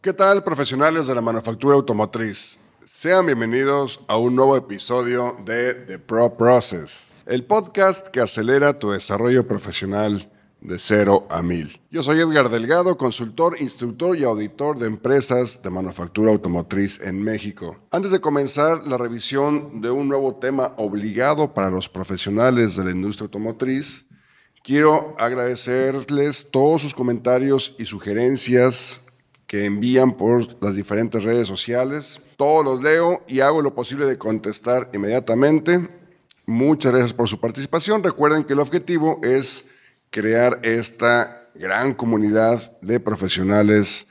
¿Qué tal, profesionales de la manufactura automotriz? Sean bienvenidos a un nuevo episodio de The Pro Process, el podcast que acelera tu desarrollo profesional de cero a mil. Yo soy Edgar Delgado, consultor, instructor y auditor de empresas de manufactura automotriz en México. Antes de comenzar la revisión de un nuevo tema obligado para los profesionales de la industria automotriz, quiero agradecerles todos sus comentarios y sugerencias que envían por las diferentes redes sociales. Todos los leo y hago lo posible de contestar inmediatamente. Muchas gracias por su participación. Recuerden que el objetivo es crear esta gran comunidad de profesionales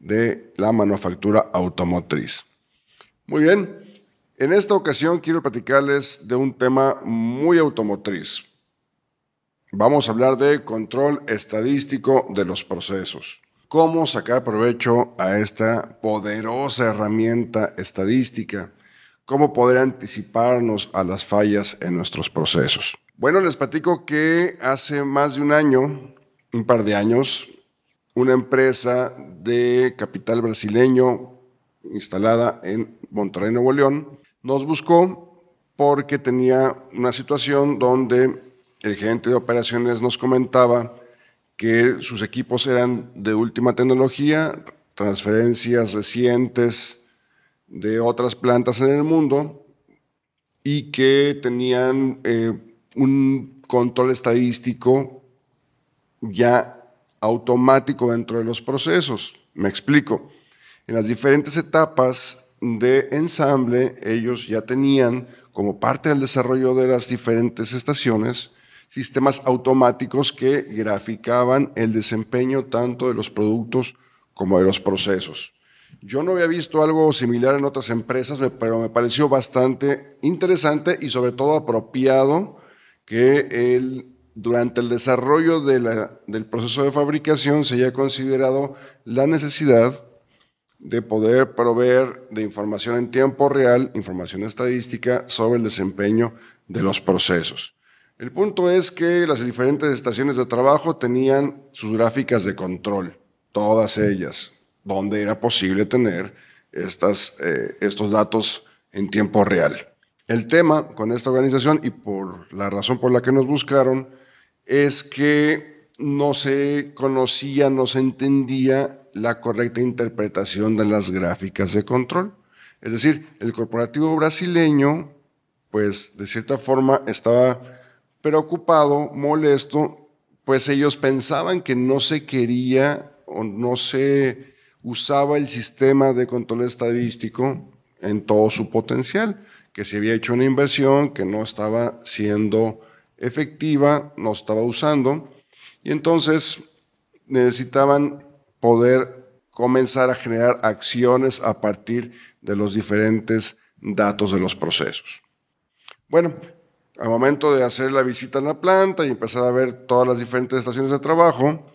de la manufactura automotriz. Muy bien, en esta ocasión quiero platicarles de un tema muy automotriz. Vamos a hablar de control estadístico de los procesos cómo sacar provecho a esta poderosa herramienta estadística, cómo poder anticiparnos a las fallas en nuestros procesos. Bueno, les platico que hace más de un año, un par de años, una empresa de capital brasileño instalada en Monterrey, Nuevo León, nos buscó porque tenía una situación donde el gerente de operaciones nos comentaba que sus equipos eran de última tecnología, transferencias recientes de otras plantas en el mundo y que tenían eh, un control estadístico ya automático dentro de los procesos. Me explico. En las diferentes etapas de ensamble, ellos ya tenían, como parte del desarrollo de las diferentes estaciones, sistemas automáticos que graficaban el desempeño tanto de los productos como de los procesos. Yo no había visto algo similar en otras empresas, pero me pareció bastante interesante y sobre todo apropiado que durante el desarrollo del proceso de fabricación se haya considerado la necesidad de poder proveer de información en tiempo real, información estadística sobre el desempeño de los procesos. El punto es que las diferentes estaciones de trabajo tenían sus gráficas de control, todas ellas, donde era posible tener estas, eh, estos datos en tiempo real. El tema con esta organización y por la razón por la que nos buscaron es que no se conocía, no se entendía la correcta interpretación de las gráficas de control. Es decir, el corporativo brasileño, pues de cierta forma estaba preocupado, molesto, pues ellos pensaban que no se quería o no se usaba el sistema de control estadístico en todo su potencial, que se había hecho una inversión que no estaba siendo efectiva, no estaba usando, y entonces necesitaban poder comenzar a generar acciones a partir de los diferentes datos de los procesos. Bueno, al momento de hacer la visita en la planta y empezar a ver todas las diferentes estaciones de trabajo,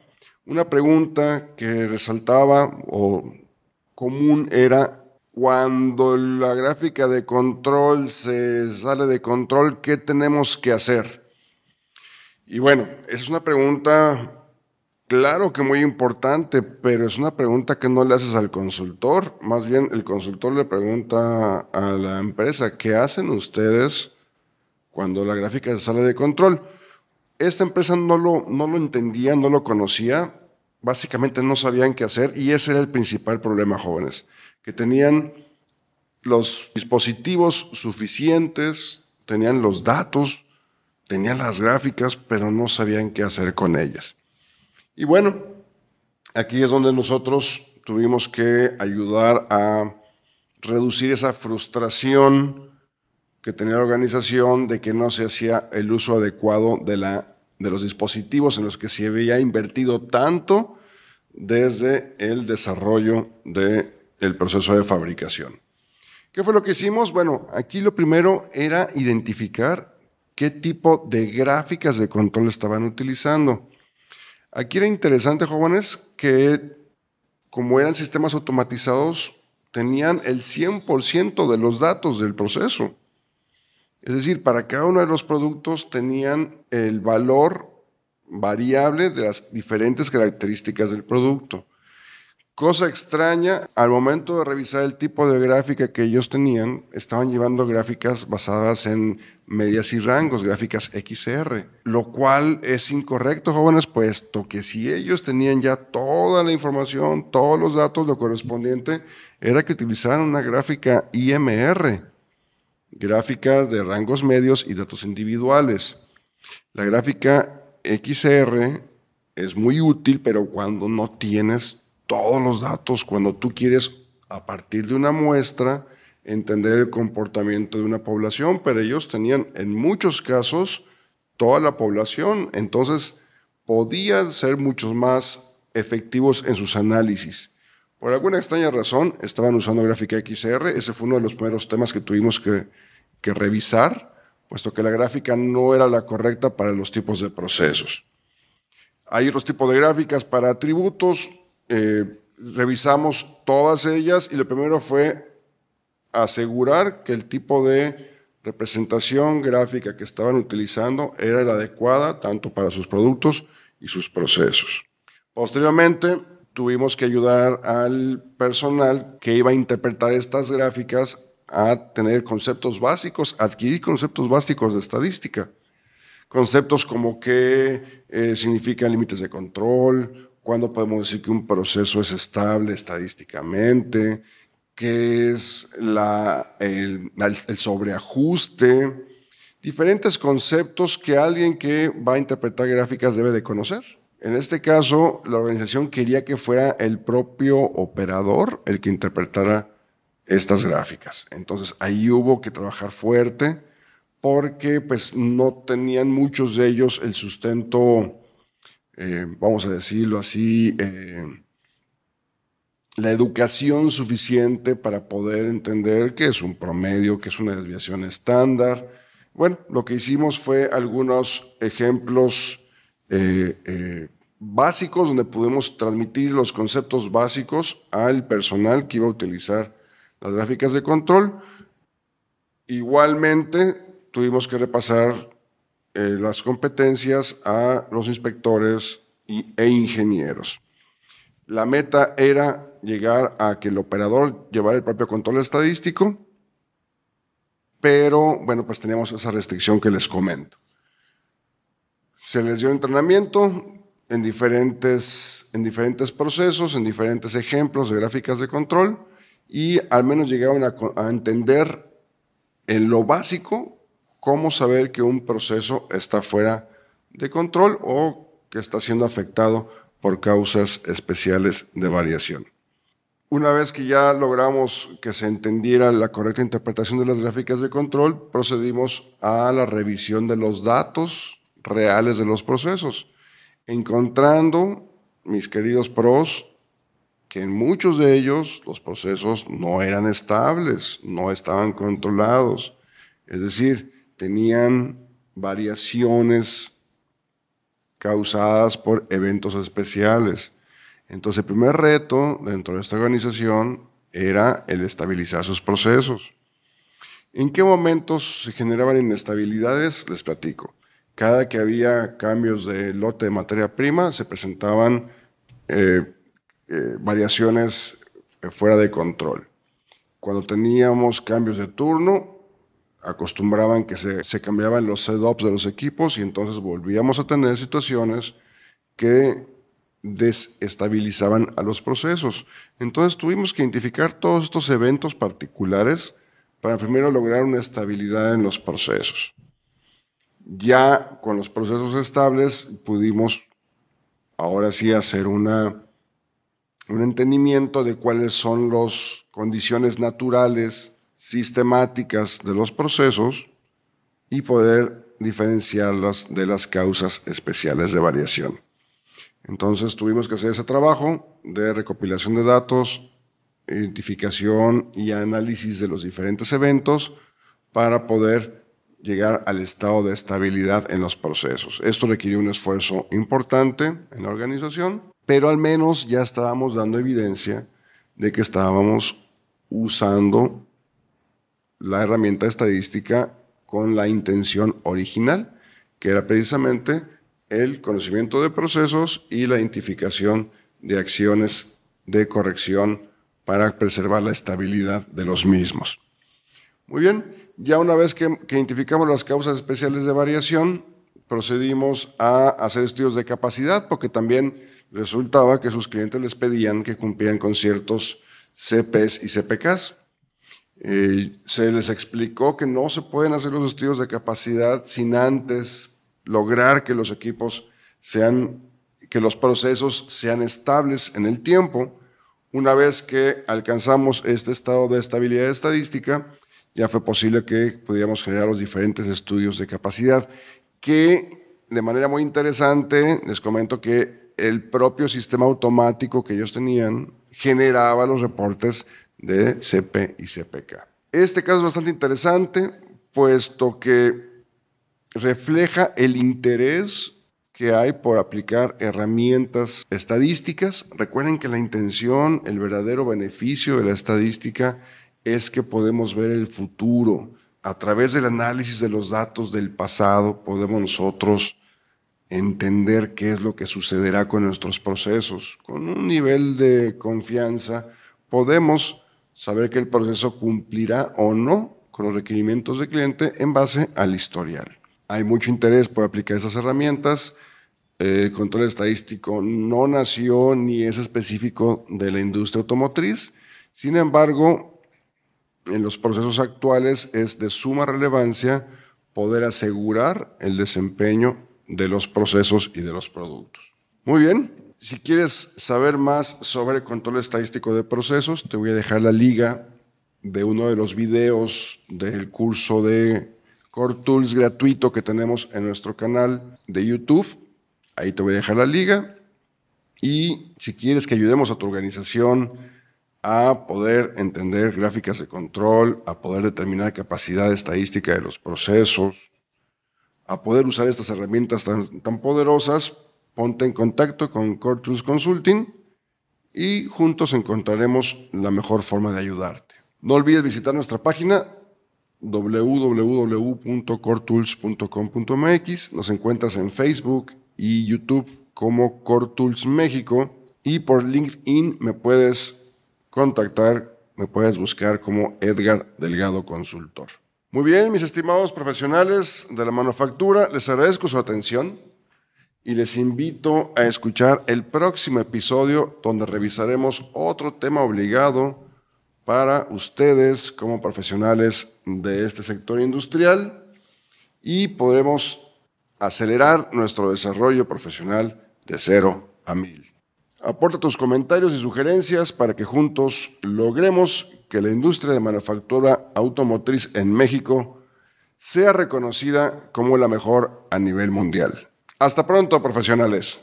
una pregunta que resaltaba o común era cuando la gráfica de control se sale de control, ¿qué tenemos que hacer? Y bueno, es una pregunta, claro que muy importante, pero es una pregunta que no le haces al consultor, más bien el consultor le pregunta a la empresa, ¿qué hacen ustedes? cuando la gráfica se sale de control. Esta empresa no lo, no lo entendía, no lo conocía, básicamente no sabían qué hacer y ese era el principal problema, jóvenes, que tenían los dispositivos suficientes, tenían los datos, tenían las gráficas, pero no sabían qué hacer con ellas. Y bueno, aquí es donde nosotros tuvimos que ayudar a reducir esa frustración que tenía la organización de que no se hacía el uso adecuado de, la, de los dispositivos en los que se había invertido tanto desde el desarrollo del proceso de fabricación. ¿Qué fue lo que hicimos? Bueno, aquí lo primero era identificar qué tipo de gráficas de control estaban utilizando. Aquí era interesante, jóvenes, que como eran sistemas automatizados, tenían el 100% de los datos del proceso. Es decir, para cada uno de los productos tenían el valor variable de las diferentes características del producto. Cosa extraña, al momento de revisar el tipo de gráfica que ellos tenían, estaban llevando gráficas basadas en medias y rangos, gráficas XR, lo cual es incorrecto, jóvenes, puesto que si ellos tenían ya toda la información, todos los datos, lo correspondiente era que utilizaran una gráfica IMR, gráficas de rangos medios y datos individuales. La gráfica XR es muy útil, pero cuando no tienes todos los datos cuando tú quieres, a partir de una muestra, entender el comportamiento de una población, pero ellos tenían en muchos casos toda la población, entonces podían ser muchos más efectivos en sus análisis. Por alguna extraña razón, estaban usando gráfica XR, ese fue uno de los primeros temas que tuvimos que, revisar, puesto que la gráfica no era la correcta para los tipos de procesos. Hay otros tipos de gráficas para atributos, eh, revisamos todas ellas y lo primero fue asegurar que el tipo de representación gráfica que estaban utilizando era la adecuada tanto para sus productos y sus procesos. Posteriormente, tuvimos que ayudar al personal que iba a interpretar estas gráficas a tener conceptos básicos, adquirir conceptos básicos de estadística. Conceptos como qué eh, significan límites de control, cuándo podemos decir que un proceso es estable estadísticamente, qué es el, el sobreajuste, diferentes conceptos que alguien que va a interpretar gráficas debe de conocer. En este caso, la organización quería que fuera el propio operador el que interpretara estas gráficas. Entonces ahí hubo que trabajar fuerte porque pues no tenían muchos de ellos el sustento eh, vamos a decirlo así, eh, la educación suficiente para poder entender qué es un promedio, qué es una desviación estándar. Bueno, lo que hicimos fue algunos ejemplos eh, básicos donde pudimos transmitir los conceptos básicos al personal que iba a utilizar las gráficas de control. Igualmente, tuvimos que repasar eh, las competencias a los inspectores e ingenieros. La meta era llegar a que el operador llevara el propio control estadístico, pero bueno, pues teníamos esa restricción que les comento. Se les dio entrenamiento en diferentes, en diferentes procesos, en diferentes ejemplos de gráficas de control y al menos llegaron a, a entender en lo básico cómo saber que un proceso está fuera de control o que está siendo afectado por causas especiales de variación. Una vez que ya logramos que se entendiera la correcta interpretación de las gráficas de control, procedimos a la revisión de los datos reales de los procesos, encontrando, mis queridos pros, que en muchos de ellos los procesos no eran estables, no estaban controlados. Es decir, tenían variaciones causadas por eventos especiales. Entonces el primer reto dentro de esta organización era el estabilizar sus procesos. ¿En qué momentos se generaban inestabilidades? Les platico. Cada que había cambios de lote de materia prima, se presentaban eh, eh, variaciones fuera de control. Cuando teníamos cambios de turno, acostumbraban que se, cambiaban los setups de los equipos y entonces volvíamos a tener situaciones que desestabilizaban a los procesos. Entonces tuvimos que identificar todos estos eventos particulares para primero lograr una estabilidad en los procesos. Ya con los procesos estables pudimos ahora sí hacer una, un entendimiento de cuáles son las condiciones naturales sistemáticas de los procesos y poder diferenciarlas de las causas especiales de variación. Entonces tuvimos que hacer ese trabajo de recopilación de datos, identificación y análisis de los diferentes eventos para poder llegar al estado de estabilidad en los procesos. Esto requirió un esfuerzo importante en la organización, pero al menos ya estábamos dando evidencia de que estábamos usando la herramienta estadística con la intención original, que era precisamente el conocimiento de procesos y la identificación de acciones de corrección para preservar la estabilidad de los mismos. Muy bien, ya una vez que, identificamos las causas especiales de variación, procedimos a hacer estudios de capacidad porque también resultaba que sus clientes les pedían que cumplieran con ciertos CPs y CPKs. Eh, se les explicó que no se pueden hacer los estudios de capacidad sin antes lograr que los equipos sean, que los procesos sean estables en el tiempo. Una vez que alcanzamos este estado de estabilidad estadística, ya fue posible que pudiéramos generar los diferentes estudios de capacidad, que de manera muy interesante les comento que el propio sistema automático que ellos tenían generaba los reportes de CP y CPK. Este caso es bastante interesante, puesto que refleja el interés que hay por aplicar herramientas estadísticas. Recuerden que la intención, el verdadero beneficio de la estadística es que podemos ver el futuro. A través del análisis de los datos del pasado podemos nosotros entender qué es lo que sucederá con nuestros procesos. Con un nivel de confianza podemos saber que el proceso cumplirá o no con los requerimientos del cliente en base al historial. Hay mucho interés por aplicar esas herramientas. El control estadístico no nació ni es específico de la industria automotriz. Sin embargo, en los procesos actuales es de suma relevancia poder asegurar el desempeño de los procesos y de los productos. Muy bien, si quieres saber más sobre control estadístico de procesos, te voy a dejar la liga de uno de los videos del curso de Core Tools gratuito que tenemos en nuestro canal de YouTube. Ahí te voy a dejar la liga. Y si quieres que ayudemos a tu organización a poder entender gráficas de control, a poder determinar capacidad estadística de los procesos, a poder usar estas herramientas tan, tan poderosas, ponte en contacto con Core Tools Consulting y juntos encontraremos la mejor forma de ayudarte. No olvides visitar nuestra página www.cortools.com.mx. Nos encuentras en Facebook y YouTube como Core Tools México y por LinkedIn me puedes contactar, me puedes buscar como Edgar Delgado Consultor. Muy bien, mis estimados profesionales de la manufactura, les agradezco su atención y les invito a escuchar el próximo episodio donde revisaremos otro tema obligado para ustedes como profesionales de este sector industrial y podremos acelerar nuestro desarrollo profesional de cero a mil. Aporta tus comentarios y sugerencias para que juntos logremos que la industria de manufactura automotriz en México sea reconocida como la mejor a nivel mundial. Hasta pronto, profesionales.